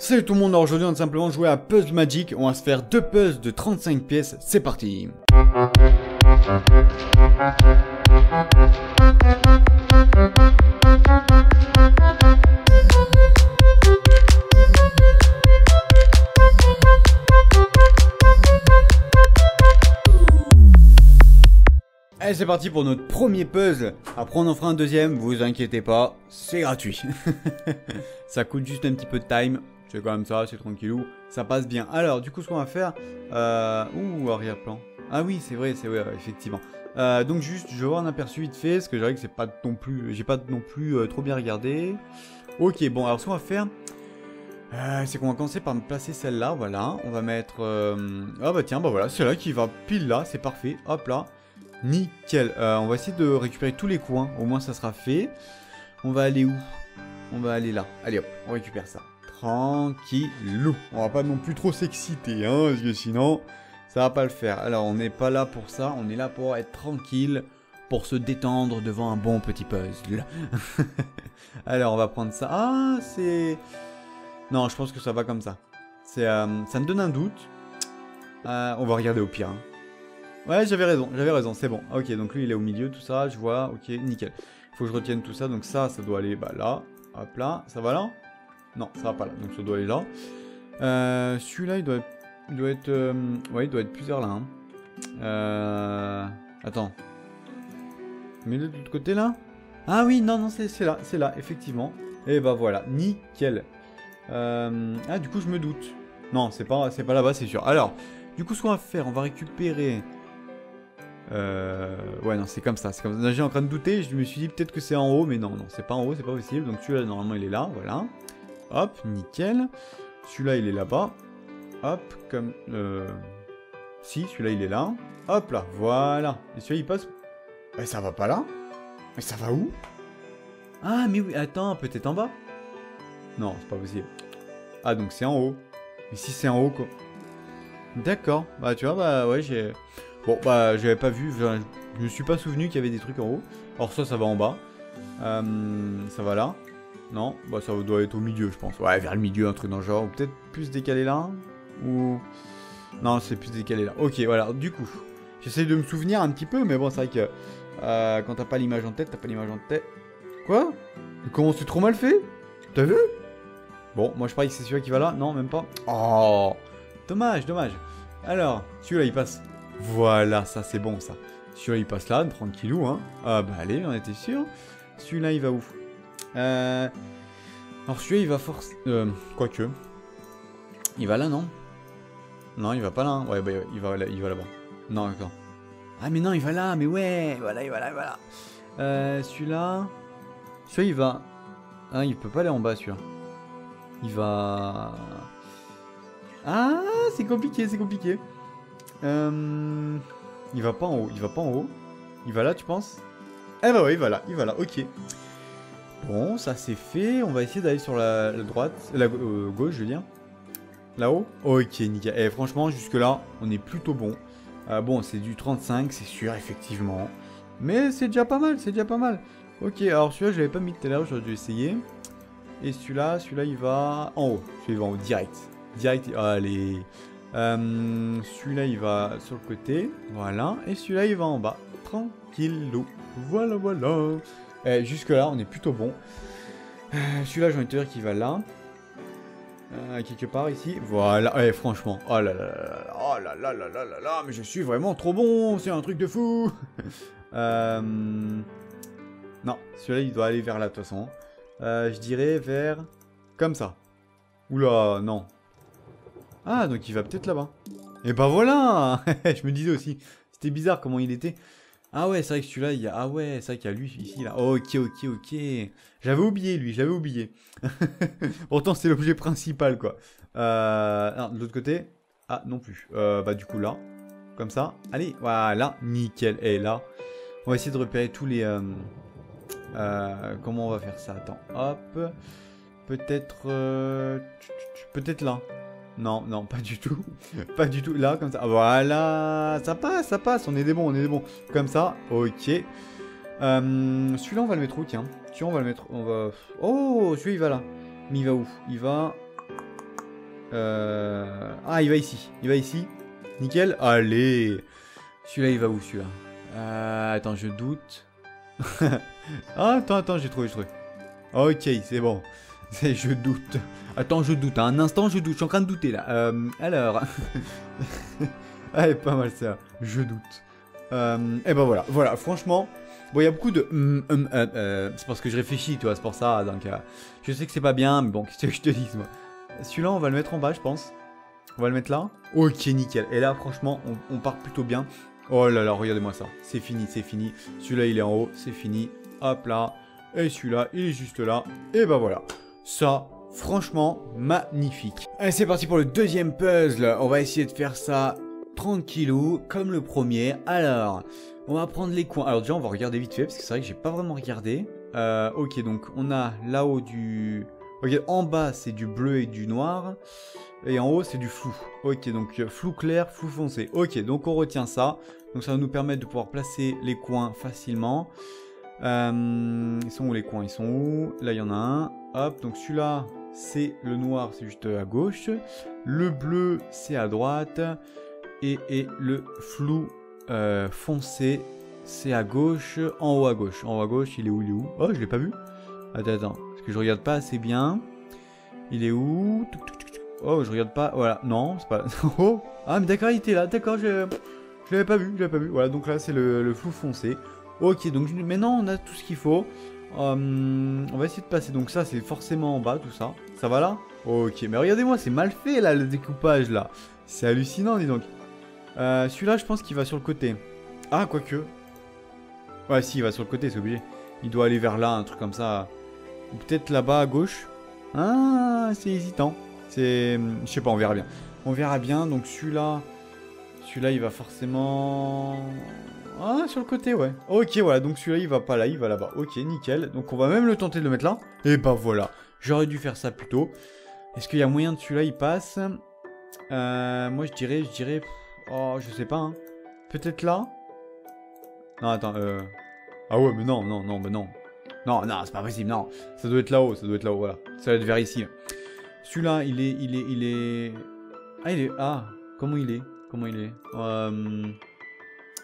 Salut tout le monde, aujourd'hui on va simplement jouer à Puzzle Magic, on va se faire deux puzzles de 35 pièces, c'est parti. Allez c'est parti pour notre premier puzzle. Après on en fera un deuxième, vous inquiétez pas, c'est gratuit. Ça coûte juste un petit peu de time, c'est quand même ça, c'est tranquillou, ça passe bien. Alors du coup ce qu'on va faire... Euh... Ouh, arrière-plan. Ah oui c'est vrai, c'est vrai, effectivement. Euh, donc juste, je vais avoir un aperçu vite fait, parce que j'avoue que c'est pas non plus... J'ai pas non plus euh, trop bien regardé. Ok, bon alors ce qu'on va faire... Euh, c'est qu'on va commencer par me placer celle-là, voilà. On va mettre... euh, Ah bah tiens, bah voilà, celle-là qui va pile là, c'est parfait. Hop là. Nickel. Euh, on va essayer de récupérer tous les coins. Au moins, ça sera fait. On va aller où? On va aller là. Allez hop, on récupère ça. Tranquillou. On va pas non plus trop s'exciter, hein, parce que sinon, ça va pas le faire. Alors, on n'est pas là pour ça. On est là pour être tranquille, pour se détendre devant un bon petit puzzle. Alors, on va prendre ça. Ah, c'est... Non, je pense que ça va comme ça. Euh, ça me donne un doute. Euh, on va regarder au pire. hein. Ouais, j'avais raison, j'avais raison, c'est bon. Ok, donc lui il est au milieu, tout ça, je vois, ok, nickel. Faut que je retienne tout ça, donc ça, ça doit aller bah, là, hop là, ça va là? Non, ça va pas là, donc ça doit aller là. Euh, Celui-là, il doit être, il doit être, euh, ouais, il doit être plus vers là. hein. Euh, attends. Mais de l'autre côté là Ah oui, non, non, c'est là, c'est là, effectivement. Et bah voilà, nickel. Ah, du coup, je me doute. Non, c'est pas, pas là-bas, c'est sûr. Alors, du coup, ce qu'on va faire, on va récupérer... Ouais, non, c'est comme ça. C'est comme ça. J'ai en train de douter. Je me suis dit peut-être que c'est en haut, mais non, non, c'est pas en haut, c'est pas possible. Donc celui-là, normalement, il est là. Voilà. Hop, nickel. Celui-là, il est là-bas. Hop, comme. Euh... Si, celui-là, il est là. Hop là, voilà. Et celui-là, il passe. Mais ça va pas là Mais ça va où? Ah, mais oui, attends, peut-être en bas Non, c'est pas possible. Ah, donc c'est en haut. Mais si c'est en haut, quoi. D'accord. Bah, tu vois, bah, ouais, j'ai. Bon, bah, j'avais pas vu, je me suis pas souvenu qu'il y avait des trucs en haut. Alors ça, ça va en bas. Euh, ça va là. Non, bah ça doit être au milieu, je pense. Ouais, vers le milieu, un truc dans le genre. Peut-être plus décalé là. Ou... Non, c'est plus décalé là. Ok, voilà, du coup. J'essaye de me souvenir un petit peu, mais bon, c'est vrai que... euh, quand t'as pas l'image en tête, t'as pas l'image en tête. Quoi? Comment c'est trop mal fait? T'as vu? Bon, moi je parie que c'est celui-là qui va là. Non, même pas. Oh Dommage, dommage. Alors, celui-là, il passe voilà, ça c'est bon ça. Celui-là il passe là, tranquillou, hein. Ah bah allez, on était sûr. Celui-là il va où? Euh... Alors celui-là il va force... Euh, quoique. Il va là, non Non, il va pas là. hein. Ouais, bah il va là, il va là-bas. Non, d'accord. Ah mais non, il va là, mais ouais, voilà, il va là, il va là. Euh, celui-là... Celui-là il va... Ah, il peut pas aller en bas celui-là. Il va... Ah, c'est compliqué, c'est compliqué. Euh... Il va pas en haut, il va pas en haut. Il va là, tu penses Eh bah ouais, il va là, il va là, ok. Bon, ça c'est fait. On va essayer d'aller sur la, droite, la euh, gauche, je veux dire. Là-haut Ok, nickel. Et franchement, jusque-là, on est plutôt bon. Euh, bon, c'est du 35, c'est sûr, effectivement. Mais c'est déjà pas mal, c'est déjà pas mal. Ok, alors celui-là, je l'avais pas mis tout à l'heure, j'aurais dû essayer. Et celui-là, celui-là, il va en haut. Celui-là, il va en haut, direct. Direct, allez. Euh, celui-là, il va sur le côté. Voilà. Et celui-là, il va en bas. Tranquillou. Voilà, voilà. Eh, Jusque-là, on est plutôt bon. Euh, celui-là, j'ai envie de te dire qu'il va là. Euh, quelque part ici. Voilà. Eh, franchement. Oh là là là là. Oh là là là là là là. Mais je suis vraiment trop bon. C'est un truc de fou. euh... Non. Celui-là, il doit aller vers là, de toute façon. Euh, je dirais vers... Comme ça. Oula, non. Ah, donc il va peut-être là-bas. Et bah voilà Je me disais aussi. C'était bizarre comment il était. Ah ouais, c'est vrai que celui-là, il y a... Ah ouais, c'est vrai qu'il y a lui ici, là. Ok, ok, ok. J'avais oublié, lui, j'avais oublié. Pourtant, c'est l'objet principal, quoi. Euh... Non, de l'autre côté... Ah, non plus. Euh, bah du coup, là. Comme ça. Allez, voilà. Nickel. Et là, on va essayer de repérer tous les... euh, euh, comment on va faire ça Attends, hop. Peut-être... euh, Peut-être là. Non, non, pas du tout. pas du tout. Là, comme ça. Voilà. Ça passe, ça passe. On est des bons, on est des bons. Comme ça. Ok. Euh, celui-là, on va le mettre où, tiens? Celui-là, on va le mettre... On va... Oh, celui-là, il va là. Mais il va où? Il va... Euh... Ah, il va ici. Il va ici. Nickel. Allez. Celui-là, il va où, celui-là? Euh, Attends, je doute. ah, attends, attends, j'ai trouvé, j'ai trouvé. Ok, c'est bon. Je doute. Attends, je doute. Un instant, je doute. Je suis en train de douter, là. Euh, alors... Allez, pas mal, ça. Je doute. Euh, et ben voilà. Voilà, franchement... Bon, il y a beaucoup de... Hum, hum, euh, c'est parce que je réfléchis, tu vois, c'est pour ça. Donc, je sais que c'est pas bien, mais bon, qu'est-ce que je te dis, moi Celui-là, on va le mettre en bas, je pense. On va le mettre là. Ok, nickel. Et là, franchement, on, on part plutôt bien. Oh là là, regardez-moi ça. C'est fini, c'est fini. Celui-là, il est en haut, c'est fini. Hop là. Et celui-là, il est juste là. Et ben voilà. Ça, franchement, magnifique. Allez, c'est parti pour le deuxième puzzle. On va essayer de faire ça tranquillou, comme le premier. Alors, on va prendre les coins. Alors déjà, on va regarder vite fait, parce que c'est vrai que j'ai pas vraiment regardé. Euh, ok, donc on a là-haut du... Ok, en bas, c'est du bleu et du noir. Et en haut, c'est du flou. Ok, donc euh, flou clair, flou foncé. Ok, donc on retient ça. Donc ça va nous permettre de pouvoir placer les coins facilement. Euh, ils sont où les coins? Ils sont où? Là, il y en a un. Hop, donc celui-là, c'est le noir, c'est juste à gauche. Le bleu, c'est à droite. Et, et le flou euh, foncé, c'est à gauche, en haut à gauche. En haut à gauche, il est où? Il est où? Oh, je l'ai pas vu. Attends, attends, parce que je regarde pas assez bien. Il est où? Oh, je regarde pas. Voilà, non, c'est pas. oh Ah, mais d'accord, il était là. D'accord, je. L'avais pas vu, je l'avais pas vu. Voilà, donc là, c'est le flou foncé. Ok, donc maintenant, on a tout ce qu'il faut. Hum, on va essayer de passer. Donc ça, c'est forcément en bas, tout ça. Ça va là? Ok, mais regardez-moi, c'est mal fait, là, le découpage, là. C'est hallucinant, dis donc. Euh, Celui-là, je pense qu'il va sur le côté. Ah, quoique. Ouais, si, il va sur le côté, c'est obligé. Il doit aller vers là, un truc comme ça. Ou peut-être là-bas, à gauche. Ah, c'est hésitant. C'est... Je sais pas, on verra bien. On verra bien, donc celui-là... Celui-là, il va forcément... Ah, sur le côté, ouais. Ok, voilà, donc celui-là, il va pas là, il va là-bas. Ok, nickel. Donc on va même le tenter de le mettre là. Et bah voilà. J'aurais dû faire ça plus tôt. Est-ce qu'il y a moyen de celui-là, il passe? Euh, Moi, je dirais, je dirais... Oh, je sais pas, hein. Peut-être là? Non, attends, euh... Ah ouais, mais non, non, non, mais non. Non, non, c'est pas possible, non. Ça doit être là-haut, ça doit être là-haut, voilà. Ça doit être vers ici. Celui-là, il est, il est, il est... Ah, il est... Ah, comment il est? Comment il est euh...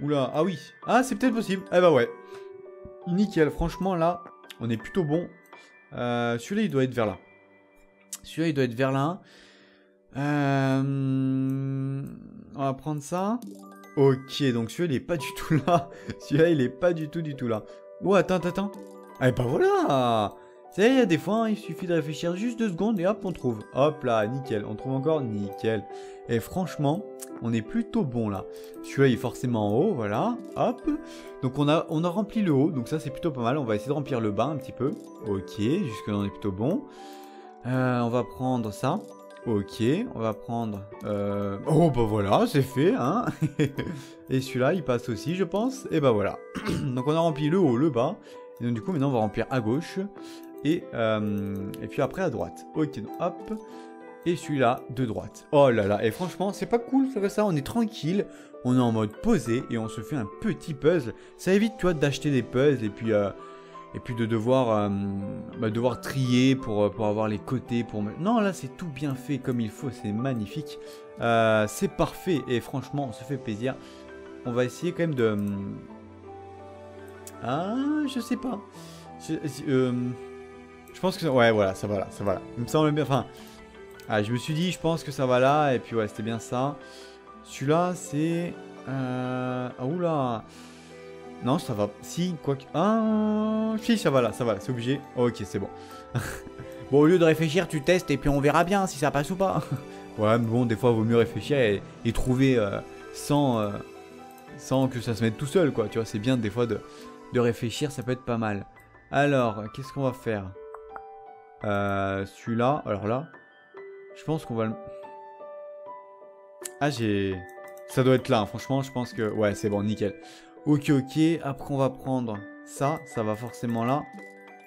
Oula, ah oui. Ah, c'est peut-être possible. Eh bah ouais. Nickel, franchement, là, on est plutôt bon. Euh, Celui-là, il doit être vers là. Celui-là, il doit être vers là. Euh... On va prendre ça. Ok, donc celui-là, il est pas du tout là. celui-là, il est pas du tout, du tout là. Oh, attends, attends. Ah, et bah voilà Sais, il y a des fois, hein, il suffit de réfléchir juste deux secondes et hop, on trouve. Hop là, nickel. On trouve encore, nickel. Et franchement, on est plutôt bon là. Celui-là, il est forcément en haut, voilà. Hop. Donc on a, on a rempli le haut, donc ça, c'est plutôt pas mal. On va essayer de remplir le bas un petit peu. Ok, jusque là, on est plutôt bon. Euh, on va prendre ça. Ok, on va prendre... Euh... Oh bah voilà, c'est fait, hein Et celui-là, il passe aussi, je pense. Et bah voilà. donc on a rempli le haut, le bas. Et donc du coup, maintenant, on va remplir à gauche. Et, euh... et puis après à droite. Ok, donc hop. Et celui-là de droite. Oh là là, et franchement, c'est pas cool faire ça. On est tranquille, on est en mode posé et on se fait un petit puzzle. Ça évite, tu vois, d'acheter des puzzles et puis... Euh et puis de devoir, euh, bah, devoir trier pour, pour avoir les côtés. Non, là c'est tout bien fait comme il faut, c'est magnifique. C'est parfait et franchement on se fait plaisir. On va essayer quand même de... Hum, ah, je sais pas. Je pense que... Ouais, voilà, ça va là, ça va là. Il me semble bien... Enfin... Ah, je me suis dit, je pense que ça va là, et puis ouais, c'était bien ça. Celui-là, c'est... Euh... Ah, oula non, ça va. Si, quoi que. Ah, si, ça va là, ça va là, c'est obligé. Ok, c'est bon. bon, au lieu de réfléchir, tu testes et puis on verra bien si ça passe ou pas. ouais, mais bon, des fois, il vaut mieux réfléchir et, trouver euh, sans, euh, sans que ça se mette tout seul, quoi. Tu vois, c'est bien des fois de, de réfléchir, ça peut être pas mal. Alors, qu'est-ce qu'on va faire? Euh, Celui-là, alors là, je pense qu'on va le. Ah, j'ai. Ça doit être là, hein. franchement, je pense que. Ouais, c'est bon, nickel. Ok, ok. Après, on va prendre ça. Ça va forcément là.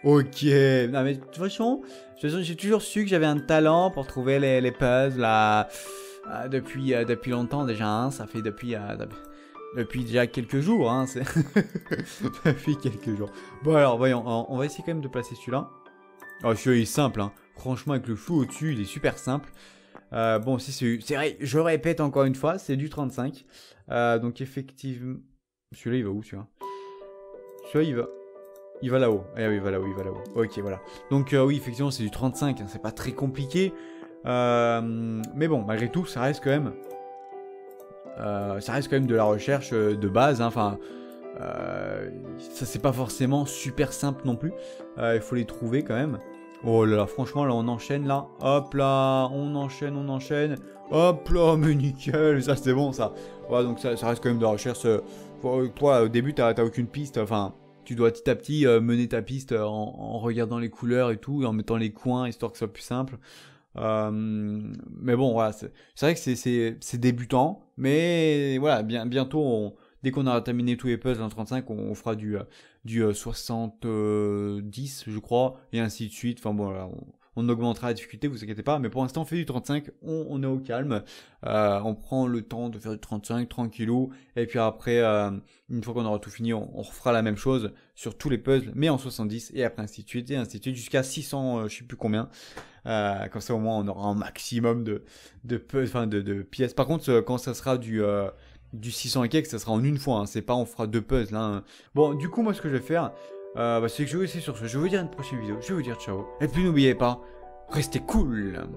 Ok. Non, mais de toute façon, j'ai toujours su que j'avais un talent pour trouver les, les puzzles là, euh, depuis, euh, depuis longtemps déjà. Hein. Ça fait depuis, depuis déjà quelques jours. Hein. depuis quelques jours. Bon, alors, voyons. On va essayer quand même de placer celui-là. Oh, celui-là est simple. Hein. Franchement, avec le flou au-dessus, il est super simple. bon, si c'est vrai, je répète encore une fois, c'est du 35. donc effectivement, celui-là il va où celui-là? Celui-là il va, il va là-haut. Eh oui, il va là-haut, il va là-haut. Ok, voilà. Donc oui, effectivement, c'est du 35. Hein, c'est pas très compliqué. mais bon, malgré tout, ça reste quand même, ça reste quand même de la recherche de base. Hein, enfin. Euh, ça c'est pas forcément super simple non plus. Euh, il faut les trouver quand même. Oh là là, franchement là on enchaîne là. Hop là, on enchaîne, on enchaîne. Hop là, mais nickel, ça c'est bon ça. Voilà, donc ça, reste quand même de la recherche. Euh, toi au début t'as aucune piste. Enfin, tu dois petit à petit mener ta piste en, regardant les couleurs et tout, et en mettant les coins histoire que ce soit plus simple. mais bon, voilà, c'est vrai que c'est débutant, mais voilà, bien, bientôt on, dès qu'on aura terminé tous les puzzles en 35, on, fera du, euh, du 70, euh, je crois, et ainsi de suite. Enfin bon, on, augmentera la difficulté, vous inquiétez pas. Mais pour l'instant, on fait du 35, on, est au calme. Euh, on prend le temps de faire du 35, tranquillou. Et puis après, une fois qu'on aura tout fini, on, refera la même chose sur tous les puzzles, mais en 70, et après ainsi de suite, et ainsi de suite, jusqu'à 600, je sais plus combien. comme ça, au moins, on aura un maximum de, de pièces. Par contre, quand ça sera du du 600 et quelques, ça sera en une fois. Hein. C'est pas on fera deux puzzles. Hein. Bon, du coup, moi, ce que je vais faire, euh, bah, c'est que je vais essayer sur ce. Je vais vous dire une prochaine vidéo. Je vais vous dire ciao. Et puis, n'oubliez pas, restez cool.